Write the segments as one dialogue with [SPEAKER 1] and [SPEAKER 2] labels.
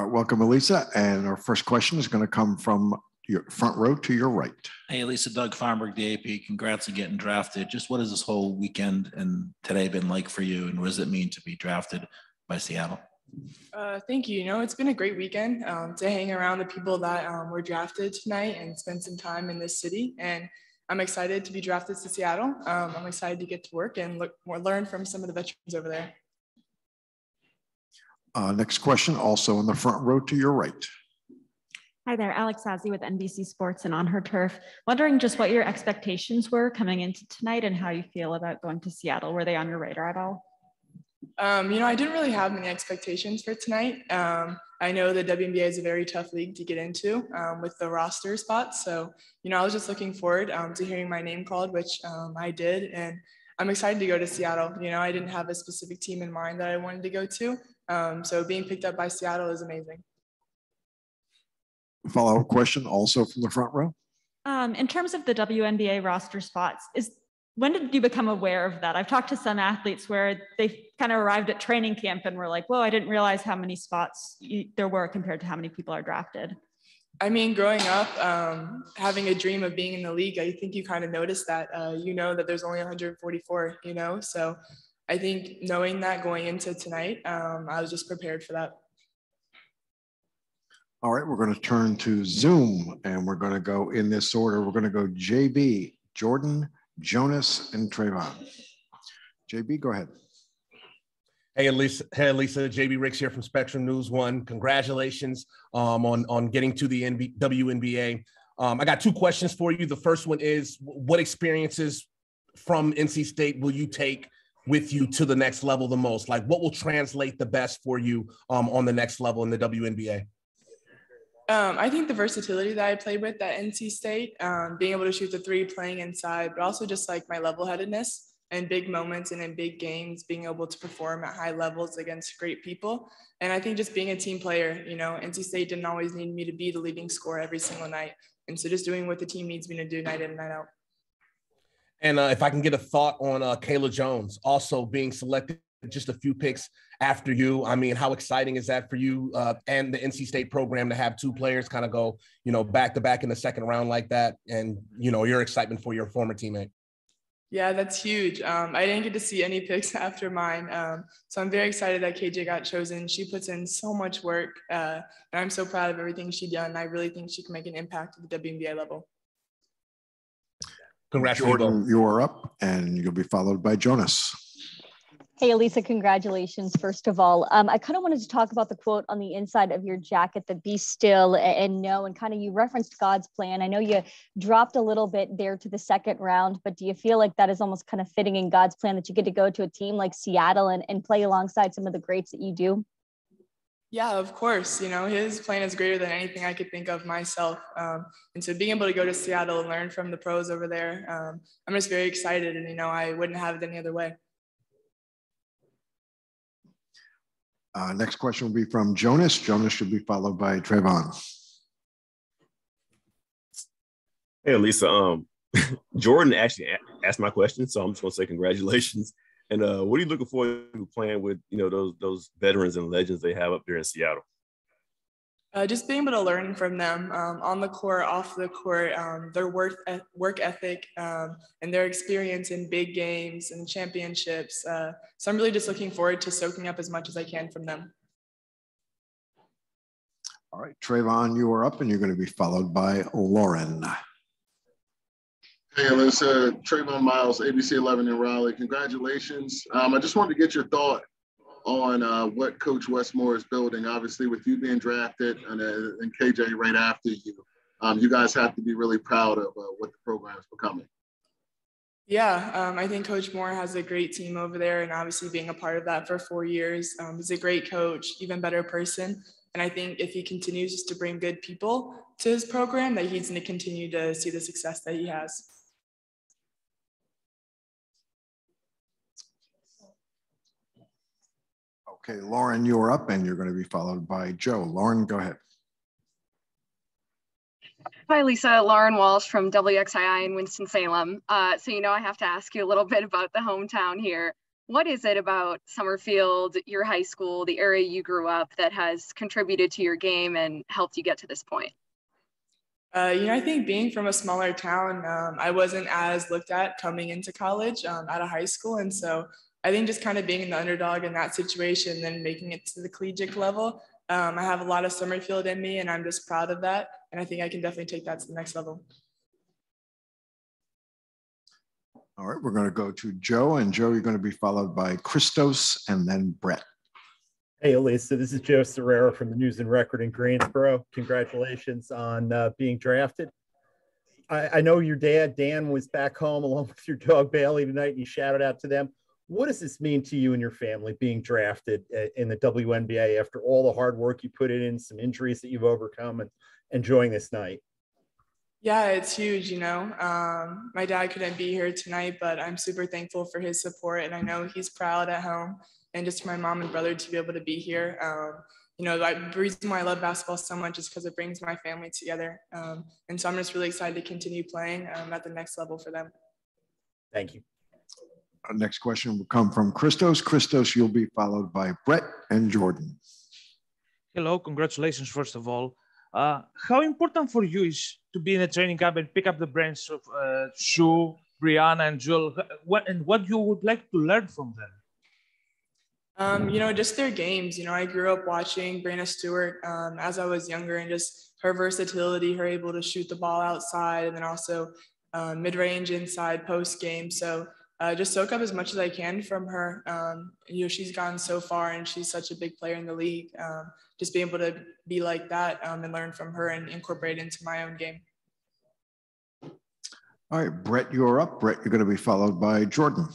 [SPEAKER 1] All right, welcome, Elissa. And our first question is going to come from your front row to your right.
[SPEAKER 2] Hey, Lisa, Doug Feinberg, DAP. Congrats on getting drafted. Just what has this whole weekend and today been like for you? And what does it mean to be drafted by Seattle?
[SPEAKER 3] Uh, thank you. You know, it's been a great weekend um, to hang around the people that um, were drafted tonight and spend some time in this city. And I'm excited to be drafted to Seattle. Um, I'm excited to get to work and look more, learn from some of the veterans over there.
[SPEAKER 1] Uh, next question, also in the front row to your right.
[SPEAKER 4] Hi there, Alex Azzi with NBC Sports and On Her Turf. Wondering just what your expectations were coming into tonight and how you feel about going to Seattle. Were they on your radar at all?
[SPEAKER 3] Um, you know, I didn't really have many expectations for tonight. Um, I know the WNBA is a very tough league to get into um, with the roster spots. So, you know, I was just looking forward um, to hearing my name called, which um, I did. And I'm excited to go to Seattle. You know, I didn't have a specific team in mind that I wanted to go to. Um, so being picked up by Seattle is amazing.
[SPEAKER 1] Follow up question also from the front row.
[SPEAKER 4] Um, in terms of the WNBA roster spots, is when did you become aware of that? I've talked to some athletes where they kind of arrived at training camp and were like, "Whoa, I didn't realize how many spots you, there were compared to how many people are drafted."
[SPEAKER 3] I mean, growing up, um, having a dream of being in the league, I think you kind of notice that. Uh, you know that there's only 144, you know, so I think knowing that going into tonight, um, I was just prepared for that.
[SPEAKER 1] All right, we're going to turn to Zoom and we're going to go in this order. We're going to go JB, Jordan, Jonas, and Trayvon. JB, go ahead.
[SPEAKER 5] Hey, Elissa. Hey, Elissa. JB Ricks here from Spectrum News One. Congratulations um, on, on getting to the NB, WNBA. Um, I got two questions for you. The first one is what experiences from NC State will you take with you to the next level the most? Like, what will translate the best for you um, on the next level in the WNBA?
[SPEAKER 3] Um, I think the versatility that I played with at NC State, um, being able to shoot the three, playing inside, but also just like my level headedness and big moments and in big games, being able to perform at high levels against great people. And I think just being a team player, you know, NC State didn't always need me to be the leading scorer every single night. And so just doing what the team needs me to do night in night out.
[SPEAKER 5] And uh, if I can get a thought on uh, Kayla Jones also being selected just a few picks after you. I mean, how exciting is that for you uh, and the NC State program to have two players kind of go, you know, back to back in the second round like that, and you know your excitement for your former teammate.
[SPEAKER 3] Yeah, that's huge. Um, I didn't get to see any picks after mine, um, so I'm very excited that KJ got chosen. She puts in so much work, uh, and I'm so proud of everything she done. I really think she can make an impact at the WNBA level.
[SPEAKER 5] Congratulations,
[SPEAKER 1] Jordan, you are up, and you'll be followed by Jonas.
[SPEAKER 6] Hey, Elissa, congratulations, first of all. Um, I kind of wanted to talk about the quote on the inside of your jacket, the be still and know, and kind of you referenced God's plan. I know you dropped a little bit there to the second round, but do you feel like that is almost kind of fitting in God's plan that you get to go to a team like Seattle and, and play alongside some of the greats that you do?
[SPEAKER 3] Yeah, of course. You know, his plan is greater than anything I could think of myself. Um, and so being able to go to Seattle and learn from the pros over there, um, I'm just very excited. And, you know, I wouldn't have it any other way.
[SPEAKER 1] Uh, next question will be from Jonas. Jonas should be followed by Trayvon.
[SPEAKER 7] Hey, Lisa. Um, Jordan actually asked my question, so I'm just gonna say congratulations. And uh, what are you looking forward to playing with? You know those those veterans and legends they have up there in Seattle.
[SPEAKER 3] Uh, just being able to learn from them um, on the court, off the court, um, their work work ethic, um, and their experience in big games and championships. Uh, so I'm really just looking forward to soaking up as much as I can from them.
[SPEAKER 1] All right, Trayvon, you are up, and you're going to be followed by Lauren.
[SPEAKER 8] Hey, Alyssa, Trayvon Miles, ABC 11 in Raleigh. Congratulations. Um, I just wanted to get your thought on uh, what Coach Wes Moore is building. Obviously, with you being drafted and, uh, and KJ right after you, um, you guys have to be really proud of uh, what the program is becoming.
[SPEAKER 3] Yeah, um, I think Coach Moore has a great team over there, and obviously being a part of that for four years, um, he's a great coach, even better person. And I think if he continues just to bring good people to his program, that he's going to continue to see the success that he has.
[SPEAKER 1] Okay, Lauren, you are up and you're going to be followed by Joe. Lauren, go ahead.
[SPEAKER 9] Hi, Lisa. Lauren Walsh from WXII in Winston-Salem. Uh, so, you know, I have to ask you a little bit about the hometown here. what is it about Summerfield, your high school, the area you grew up that has contributed to your game and helped you get to this point?
[SPEAKER 3] Uh, you know, I think being from a smaller town, um, I wasn't as looked at coming into college um, out of high school. And so I think just kind of being the underdog in that situation, then making it to the collegiate level, um, I have a lot of Summerfield in me and I'm just proud of that. And I think I can definitely take that to the next level.
[SPEAKER 1] All right, we're going to go to Joe, and Joe, you're going to be followed by Christos and then Brett.
[SPEAKER 10] Hey, Elissa, this is Joe Serrera from the News and Record in Greensboro. Congratulations on uh, being drafted. I, I, know your dad, Dan, was back home along with your dog Bailey tonight, and you shouted out to them. What does this mean to you and your family being drafted in the WNBA after all the hard work you put in, some injuries that you've overcome, and enjoying this night?
[SPEAKER 3] Yeah, it's huge. You know, um, my dad couldn't be here tonight, but I'm super thankful for his support, and I know he's proud at home. And just for my mom and brother to be able to be here. Um, you know, the reason why I love basketball so much is because it brings my family together. Um, and so I'm just really excited to continue playing um, at the next level for them.
[SPEAKER 10] Thank you.
[SPEAKER 1] Our next question will come from Christos. Christos, you'll be followed by Brett and Jordan.
[SPEAKER 11] Hello, congratulations, first of all. Uh, how important for you is to be in a training camp and pick up the brains of uh, Sue, Breanna, and Jewell? What and what you would like to learn from them?
[SPEAKER 3] Um, you know, just their games. You know, I grew up watching Breanna Stewart um, as I was younger, and just her versatility, her able to shoot the ball outside, and then also uh, mid-range, inside, post game. So uh, just soak up as much as I can from her. Um, you know, she's gone so far, and she's such a big player in the league. Um, just being able to be like that um, and learn from her and incorporate into my own game.
[SPEAKER 1] All right, Brett, you're up. Brett, you're going to be followed by Jordan.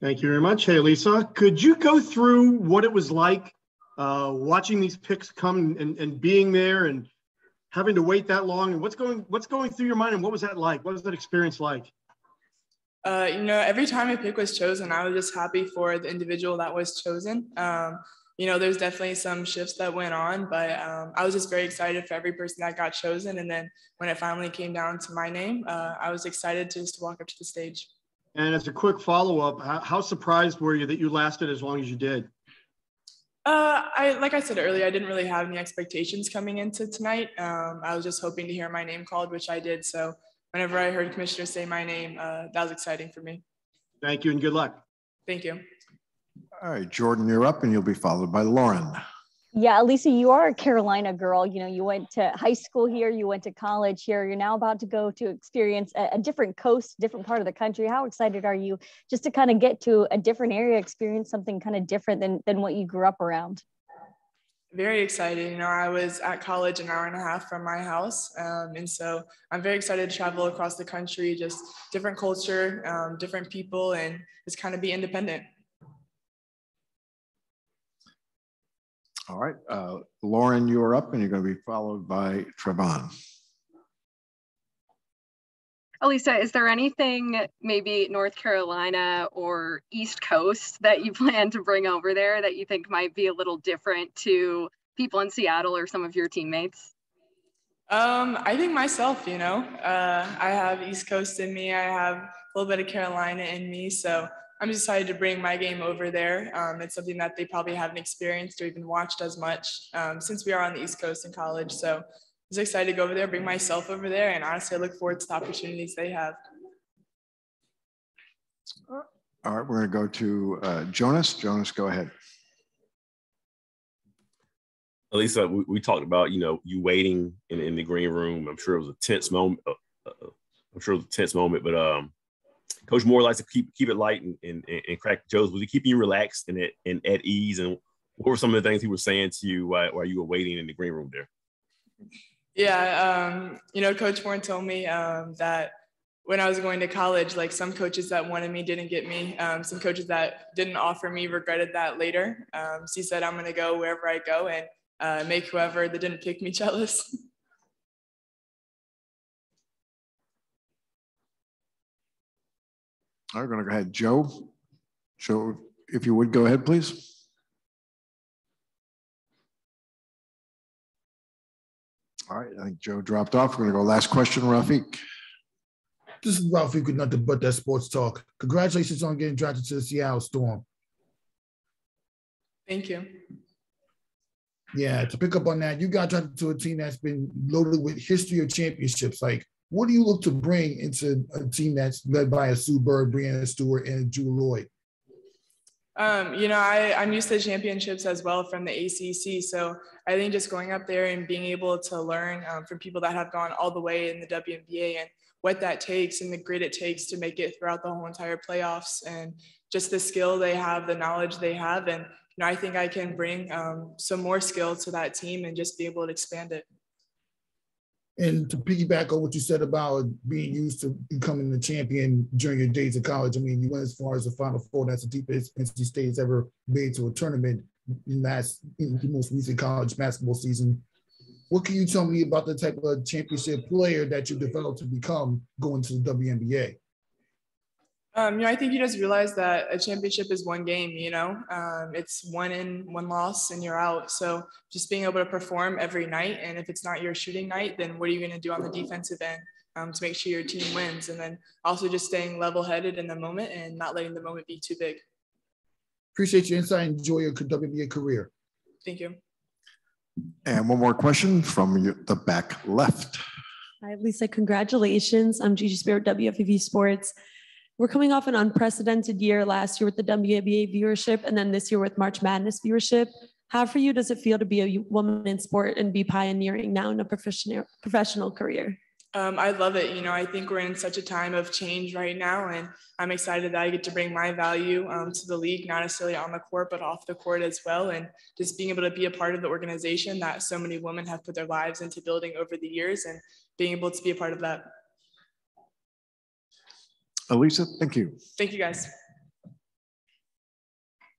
[SPEAKER 12] Thank you very much. Hey, Lisa, could you go through what it was like uh, watching these picks come and, and being there and having to wait that long and what's going what's going through your mind and what was that like? What was that experience like?
[SPEAKER 3] Uh, you know, every time a pick was chosen, I was just happy for the individual that was chosen. Um, you know, there's definitely some shifts that went on, but um, I was just very excited for every person that got chosen. And then when it finally came down to my name, uh, I was excited to just walk up to the stage.
[SPEAKER 12] And as a quick follow up, how, how surprised were you that you lasted as long as you did?
[SPEAKER 3] Uh, I like I said earlier, I didn't really have any expectations coming into tonight. Um, I was just hoping to hear my name called, which I did. So whenever I heard Commissioner say my name, uh, that was exciting for me.
[SPEAKER 12] Thank you and good luck.
[SPEAKER 3] Thank you.
[SPEAKER 1] All right, Jordan, you're up and you'll be followed by Lauren.
[SPEAKER 6] Yeah, Lisa, you are a Carolina girl. You know, you went to high school here, you went to college here. You're now about to go to experience a, a different coast, different part of the country. How excited are you just to kind of get to a different area, experience something kind of different than, than what you grew up around?
[SPEAKER 3] Very excited. You know, I was at college an hour and a half from my house. Um, and so I'm very excited to travel across the country, just different culture, um, different people, and just kind of be independent.
[SPEAKER 1] All right, uh, Lauren, you are up and you're going to be followed by Trevon.
[SPEAKER 9] Elissa, is there anything maybe North Carolina or East Coast that you plan to bring over there that you think might be a little different to people in Seattle or some of your teammates?
[SPEAKER 3] Um, I think myself, you know, uh, I have East Coast in me. I have a little bit of Carolina in me. So I'm excited to bring my game over there. Um, it's something that they probably haven't experienced or even watched as much um, since we are on the East Coast in college. So was excited to go over there, bring myself over there, and honestly, I look forward to the opportunities they have.
[SPEAKER 1] All right, we're going to go to uh, Jonas. Jonas, go ahead.
[SPEAKER 7] Elissa, we, we, talked about you know you waiting in, in the green room. I'm sure it was a tense moment. Uh, uh, I'm sure it was a tense moment, but um, Coach Moore likes to keep keep it light and, and, and crack jokes. Was he keeping you relaxed and at, and at ease? And what were some of the things he was saying to you while, while you were waiting in the green room there?
[SPEAKER 3] Yeah, um, you know, Coach Moore told me um, that when I was going to college, like some coaches that wanted me didn't get me. Um, some coaches that didn't offer me regretted that later. Um, so he said, I'm going to go wherever I go and uh, make whoever that didn't pick me jealous.
[SPEAKER 1] All right, we're going to go ahead. Joe, Joe, if you would go ahead, please. All right, I think Joe dropped off. We're going to go last question, Rafiq.
[SPEAKER 13] This is Rafiq with nothing but that sports talk. Congratulations on getting drafted to the Seattle Storm.
[SPEAKER 3] Thank you.
[SPEAKER 13] Yeah, to pick up on that, you got drafted to a team that's been loaded with history of championships. Like, what do you look to bring into a team that's led by a Sue Bird, Breanna Stewart, and Jewell Loyd?
[SPEAKER 3] Um, you know, I, I'm used to championships as well from the ACC. So I think just going up there and being able to learn um, from people that have gone all the way in the WNBA and what that takes and the grit it takes to make it throughout the whole entire playoffs and just the skill they have, the knowledge they have. And, you know, I think I can bring um, some more skill to that team and just be able to expand it.
[SPEAKER 13] And to piggyback on what you said about being used to becoming the champion during your days of college, I mean, you went as far as the Final Four. That's the deepest NC State has ever made to a tournament in last in the most recent college basketball season. What can you tell me about the type of championship player that you developed to become going to the WNBA?
[SPEAKER 3] Um, you know, I think you just realize that a championship is one game, you know, um, it's one in, one loss, and you're out. So just being able to perform every night. And if it's not your shooting night, then what are you going to do on the defensive end um, to make sure your team wins? And then also just staying level headed in the moment and not letting the moment be too big.
[SPEAKER 13] Appreciate your insight. Enjoy your WNBA career.
[SPEAKER 3] Thank you.
[SPEAKER 1] And one more question from the back left.
[SPEAKER 14] Hi, Lisa. Congratulations. I'm Gigi Spirit, WFUV Sports. We're coming off an unprecedented year last year with the WNBA viewership, and then this year with March Madness viewership. How for you does it feel to be a woman in sport and be pioneering now in a professional professional career?
[SPEAKER 3] Um, I love it. You know, I think we're in such a time of change right now, and I'm excited that I get to bring my value um, to the league, not necessarily on the court, but off the court as well. And just being able to be a part of the organization that so many women have put their lives into building over the years and being able to be a part of that.
[SPEAKER 1] Elissa, thank you.
[SPEAKER 3] Thank you, guys.